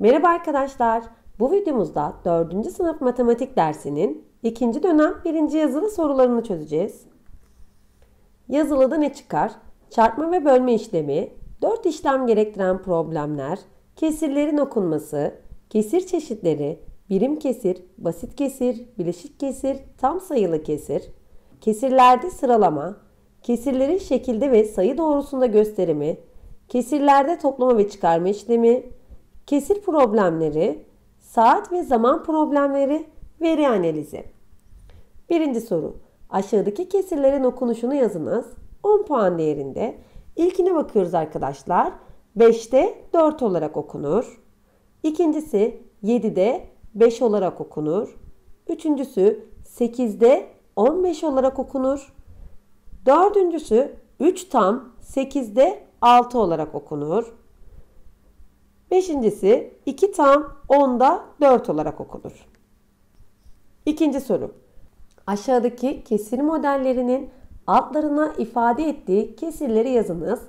Merhaba arkadaşlar. Bu videomuzda 4. sınıf matematik dersinin 2. dönem 1. yazılı sorularını çözeceğiz. Yazılıda ne çıkar? Çarpma ve bölme işlemi, 4 işlem gerektiren problemler, kesirlerin okunması, kesir çeşitleri, birim kesir, basit kesir, bileşik kesir, tam sayılı kesir, kesirlerde sıralama, kesirlerin şekilde ve sayı doğrusunda gösterimi, kesirlerde toplama ve çıkarma işlemi, kesir problemleri, saat ve zaman problemleri, veri analizi. Birinci soru. Aşağıdaki kesirlerin okunuşunu yazınız. 10 puan değerinde. İlkine bakıyoruz arkadaşlar. 5'te 4 olarak okunur. İkincisi 7'de 5 olarak okunur. Üçüncüsü 8'de 15 olarak okunur. Dördüncüsü 3 tam 8'de 6 olarak okunur. Beşincisi 2 tam 10'da 4 olarak okunur. İkinci soru. Aşağıdaki kesir modellerinin altlarına ifade ettiği kesirleri yazınız.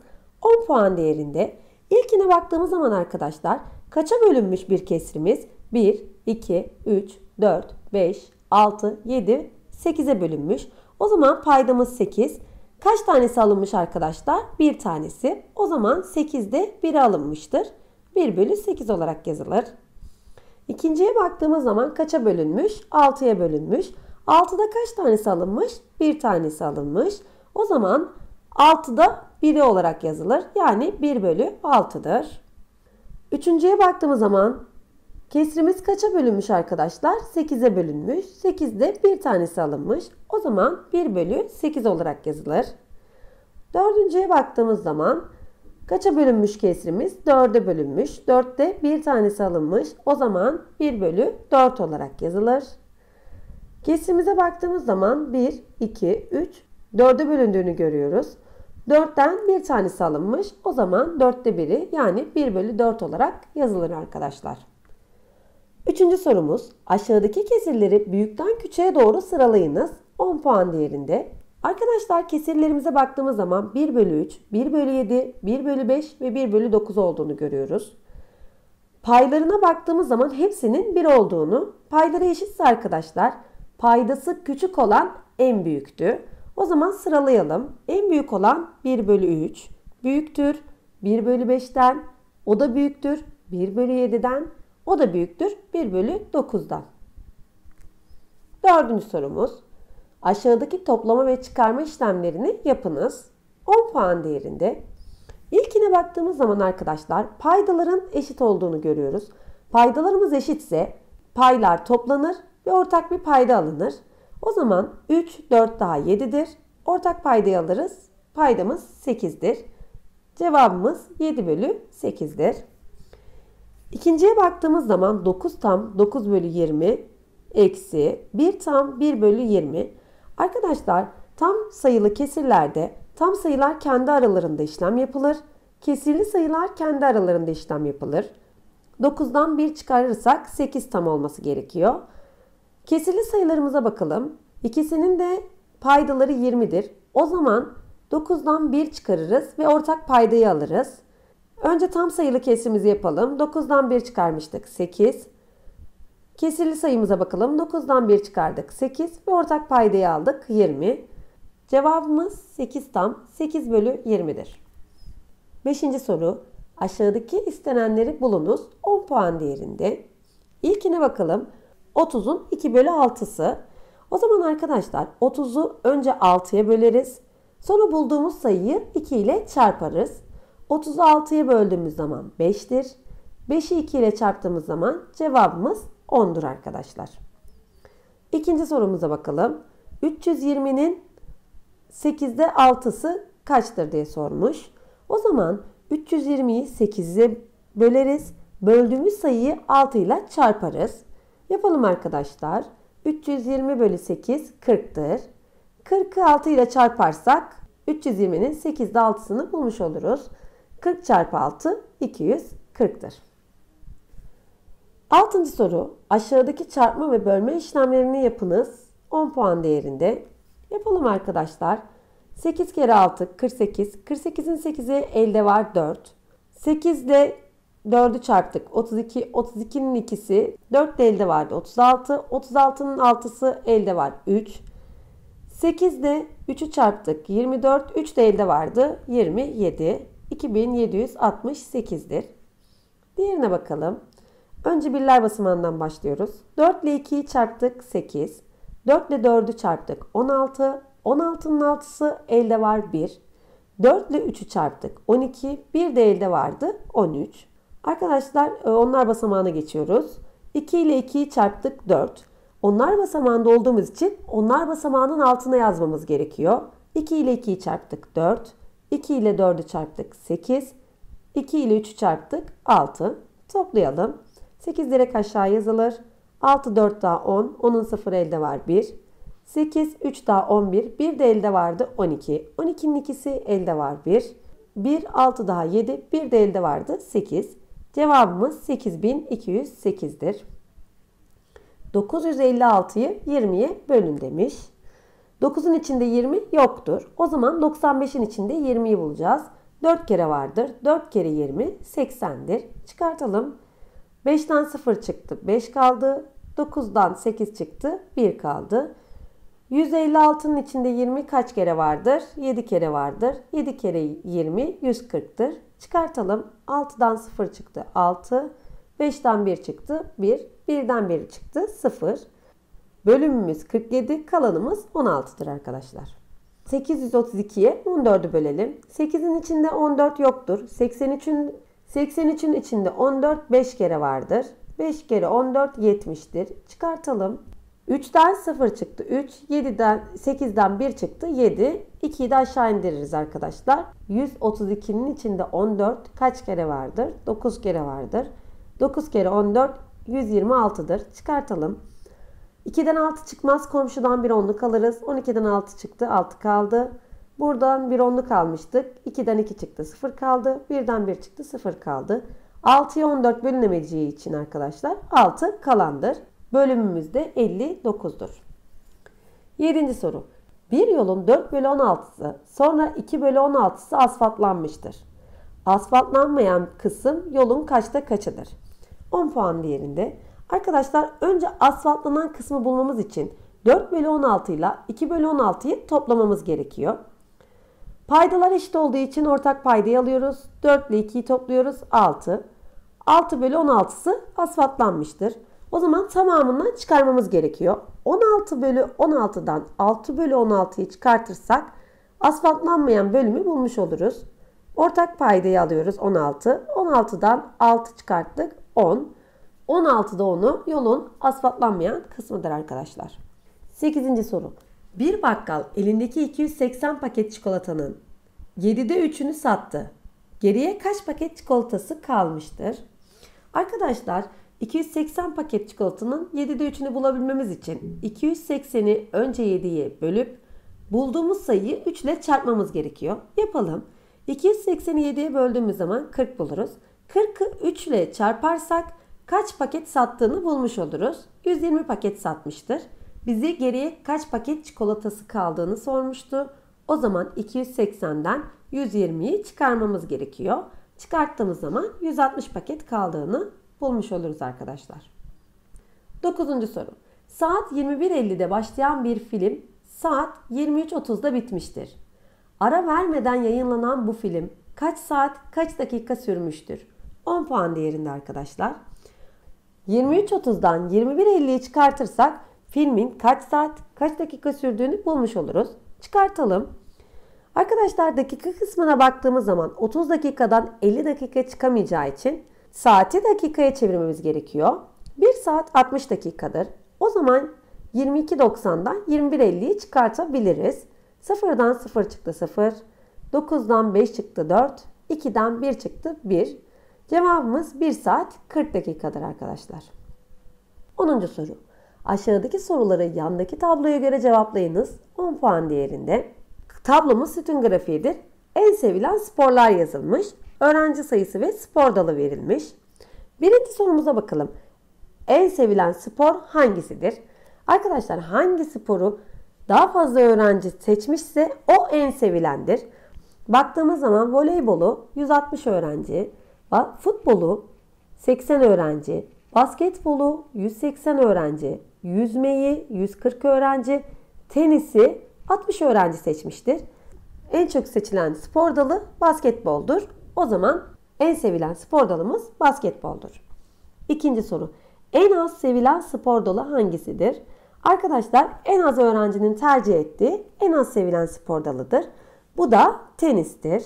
10 puan değerinde. İlkine baktığımız zaman arkadaşlar kaça bölünmüş bir kesrimiz? 1, 2, 3, 4, 5, 6, 7, 8'e bölünmüş. O zaman paydamız 8. Kaç tanesi alınmış arkadaşlar? Bir tanesi. O zaman 8'de 1'e alınmıştır. 1 bölü 8 olarak yazılır. İkinciye baktığımız zaman kaça bölünmüş? 6'ya bölünmüş. 6'da kaç tanesi alınmış? Bir tanesi alınmış. O zaman 6'da 1'i olarak yazılır. Yani 1 bölü 6'dır. Üçüncüye baktığımız zaman kesrimiz kaça bölünmüş arkadaşlar? 8'e bölünmüş. 8'de bir tanesi alınmış. O zaman 1 bölü 8 olarak yazılır. Dördüncüye baktığımız zaman kaça bölünmüş kesrimiz? 4'e bölünmüş. 4'te bir tanesi alınmış. O zaman 1 bölü 4 olarak yazılır. Kesrimize baktığımız zaman 1, 2, 3, 4'e bölündüğünü görüyoruz. 4'ten bir tanesi alınmış. O zaman 4'te biri yani 1 bölü 4 olarak yazılır arkadaşlar. Üçüncü sorumuz aşağıdaki kesirleri büyükten küçüğe doğru sıralayınız. 10 puan değerinde. Arkadaşlar kesirlerimize baktığımız zaman 1 bölü 3, 1 bölü 7, 1 bölü 5 ve 1 bölü 9 olduğunu görüyoruz. Paylarına baktığımız zaman hepsinin 1 olduğunu, payları eşitse arkadaşlar paydası küçük olan en büyüktü. O zaman sıralayalım. En büyük olan 1 bölü 3 büyüktür 1 bölü 5'ten. O da büyüktür 1 bölü 7'den. O da büyüktür 1 bölü 9'dan. Dördüncü sorumuz. Aşağıdaki toplama ve çıkarma işlemlerini yapınız. 10 puan değerinde. İlkine baktığımız zaman arkadaşlar paydaların eşit olduğunu görüyoruz. Paydalarımız eşitse paylar toplanır ve ortak bir payda alınır. O zaman 3, 4 daha 7'dir. Ortak paydayı alırız. Paydamız 8'dir. Cevabımız 7 bölü 8'dir. İkinciye baktığımız zaman 9 tam 9 bölü 20 eksi 1 tam 1 bölü 20. Arkadaşlar tam sayılı kesirlerde tam sayılar kendi aralarında işlem yapılır. Kesirli sayılar kendi aralarında işlem yapılır. 9'dan 1 çıkarırsak 8 tam olması gerekiyor. Kesirli sayılarımıza bakalım. İkisinin de paydaları 20'dir. O zaman 9'dan 1 çıkarırız ve ortak paydayı alırız. Önce tam sayılı kesrimizi yapalım. 9'dan 1 çıkarmıştık 8. Kesirli sayımıza bakalım. 9'dan 1 çıkardık 8 ve ortak paydayı aldık 20. Cevabımız 8 tam 8 bölü 20'dir. Beşinci soru. Aşağıdaki istenenleri bulunuz 10 puan değerinde. İlkine bakalım. 30'un 2 bölü 6'sı. O zaman arkadaşlar 30'u önce 6'ya böleriz. Sonra bulduğumuz sayıyı 2 ile çarparız. 30'u 6'ya böldüğümüz zaman 5'tir. 5'i 2 ile çarptığımız zaman cevabımız 10'dur arkadaşlar. İkinci sorumuza bakalım. 320'nin 8'de 6'sı kaçtır diye sormuş. O zaman 320'yi 8'e böleriz. Böldüğümüz sayıyı 6 ile çarparız. Yapalım arkadaşlar. 320 bölü 8 40'tır. 40'ı 6 ile çarparsak 320'nin 8'de 6'sını bulmuş oluruz. 40 çarpı 6 240'tır. Altıncı soru. Aşağıdaki çarpma ve bölme işlemlerini yapınız. 10 puan değerinde. Yapalım arkadaşlar. 8 kere 6 48. 48'in 8'i elde var 4. 8 ile 4'ü çarptık. 32. 32'nin ikisi 4 de elde vardı. 36. 36'nın 6'sı elde var. 3. 8 de 3'ü çarptık. 24. 3 de elde vardı. 27. 2768'dir. Diğerine bakalım. Önce birler basamağından başlıyoruz. 4 ile 2'yi çarptık 8. 4 ile 4'ü çarptık 16. 16'nın 6'sı elde var 1. 4 ile 3'ü çarptık 12. Bir de elde vardı 13. Arkadaşlar e, onlar basamağına geçiyoruz. 2 ile 2'yi çarptık 4. Onlar basamağında olduğumuz için onlar basamağının altına yazmamız gerekiyor. 2 ile 2'yi çarptık 4. 2 ile 4'ü çarptık 8. 2 ile 3'ü çarptık 6. Toplayalım. 8 direkt aşağı yazılır. 6 4 daha 10. 10'un 0 elde var 1. 8 3 daha 11. 1 de elde vardı 12. 12'nin ikisi elde var 1. 1 6 daha 7. 1 de elde vardı 8. Cevabımız 8208'dir. 956'yı 20'ye bölün demiş. 9'un içinde 20 yoktur. O zaman 95'in içinde 20'yi bulacağız. 4 kere vardır. 4 kere 20 80'dir. Çıkartalım. 5'ten 0 çıktı. 5 kaldı. 9'dan 8 çıktı. 1 kaldı. 156'nın içinde 20 kaç kere vardır? 7 kere vardır. 7 kere 20 140'tır. Çıkartalım. 6'dan 0 çıktı. 6. 5'ten 1 çıktı. 1. 1'den 1 çıktı. 0. Bölümümüz 47. Kalanımız 16'dır arkadaşlar. 832'ye 14'ü bölelim. 8'in içinde 14 yoktur. 83'ün 83'ün içinde 14 5 kere vardır. 5 kere 14 70'tir. Çıkartalım. 3'ten 0 çıktı 3. 7'den 8'den 1 çıktı 7. 2'yi de aşağı indiririz arkadaşlar. 132'nin içinde 14 kaç kere vardır? 9 kere vardır. 9 kere 14 126'dır. Çıkartalım. 2'den 6 çıkmaz. Komşudan bir onluk alırız. 12'den 6 çıktı. 6 kaldı. Buradan bir onluk almıştık. 2'den 2 çıktı. 0 kaldı. 1'den 1 çıktı. 0 kaldı. 6'ya 14 bölünemeyeceği için arkadaşlar 6 kalandır. Bölümümüz de 59'dur. 7. soru. Bir yolun 4 bölü 16'sı sonra 2 bölü 16'sı asfaltlanmıştır. Asfaltlanmayan kısım yolun kaçta kaçıdır? 10 puan değerinde. Arkadaşlar önce asfaltlanan kısmı bulmamız için 4 bölü 16 ile 2 bölü 16'yı toplamamız gerekiyor. Paydalar eşit olduğu için ortak paydayı alıyoruz. 4 ile 2'yi topluyoruz. 6. 6 bölü 16'sı asfaltlanmıştır. O zaman tamamından çıkarmamız gerekiyor. 16 bölü 16'dan 6 bölü 16'yı çıkartırsak asfaltlanmayan bölümü bulmuş oluruz. Ortak paydayı alıyoruz 16. 16'dan 6 çıkarttık 10. 16'da onu yolun asfaltlanmayan kısmıdır arkadaşlar. 8. soru. Bir bakkal elindeki 280 paket çikolatanın 7'de 3'ünü sattı. Geriye kaç paket çikolatası kalmıştır? Arkadaşlar 280 paket çikolatanın 7'de 3'ünü bulabilmemiz için 280'i önce 7'ye bölüp bulduğumuz sayıyı 3 ile çarpmamız gerekiyor. Yapalım. 280'i 7'ye böldüğümüz zaman 40 buluruz. 40'ı 3 ile çarparsak kaç paket sattığını bulmuş oluruz. 120 paket satmıştır. Bizi geriye kaç paket çikolatası kaldığını sormuştu. O zaman 280'den 120'yi çıkarmamız gerekiyor. Çıkarttığımız zaman 160 paket kaldığını bulmuş oluruz arkadaşlar. 9. soru. Saat 21.50'de başlayan bir film saat 23.30'da bitmiştir. Ara vermeden yayınlanan bu film kaç saat kaç dakika sürmüştür? 10 puan değerinde arkadaşlar. 23.30'dan 21.50'yi çıkartırsak filmin kaç saat kaç dakika sürdüğünü bulmuş oluruz. Çıkartalım. Arkadaşlar dakika kısmına baktığımız zaman 30 dakikadan 50 dakika çıkamayacağı için saati dakikaya çevirmemiz gerekiyor. 1 saat 60 dakikadır. O zaman 22.90'dan 21.50'yi çıkartabiliriz. 0'dan 0 çıktı 0. 9'dan 5 çıktı 4. 2'den 1 çıktı 1. Cevabımız 1 saat 40 dakikadır arkadaşlar. 10. soru. Aşağıdaki soruları yandaki tabloya göre cevaplayınız. 10 puan değerinde. Tablomuz sütun grafiğidir. En sevilen sporlar yazılmış. Öğrenci sayısı ve spor dalı verilmiş. Birinci sorumuza bakalım. En sevilen spor hangisidir? Arkadaşlar hangi sporu daha fazla öğrenci seçmişse o en sevilendir. Baktığımız zaman voleybolu 160 öğrenci, futbolu 80 öğrenci, basketbolu 180 öğrenci, yüzmeyi 140 öğrenci, tenisi 60 öğrenci seçmiştir. En çok seçilen spor dalı basketboldur. O zaman en sevilen spor dalımız basketboldur. İkinci soru. En az sevilen spor dalı hangisidir? Arkadaşlar en az öğrencinin tercih ettiği en az sevilen spor dalıdır. Bu da tenistir.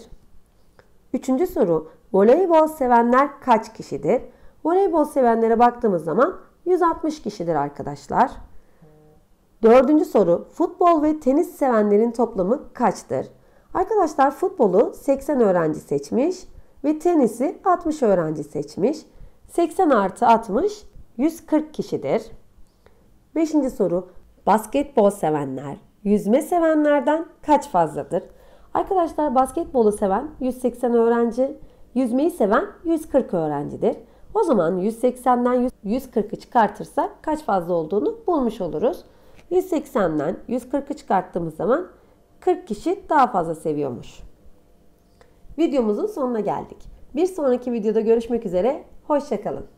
Üçüncü soru. Voleybol sevenler kaç kişidir? Voleybol sevenlere baktığımız zaman 160 kişidir arkadaşlar. Dördüncü soru. Futbol ve tenis sevenlerin toplamı kaçtır? Arkadaşlar futbolu 80 öğrenci seçmiş ve tenisi 60 öğrenci seçmiş. 80 artı 60 140 kişidir. Beşinci soru. Basketbol sevenler yüzme sevenlerden kaç fazladır? Arkadaşlar basketbolu seven 180 öğrenci, yüzmeyi seven 140 öğrencidir. O zaman 180'den 140'ı çıkartırsak kaç fazla olduğunu bulmuş oluruz. 180'den 140'ı çıkarttığımız zaman 40 kişi daha fazla seviyormuş. Videomuzun sonuna geldik. Bir sonraki videoda görüşmek üzere. Hoşçakalın.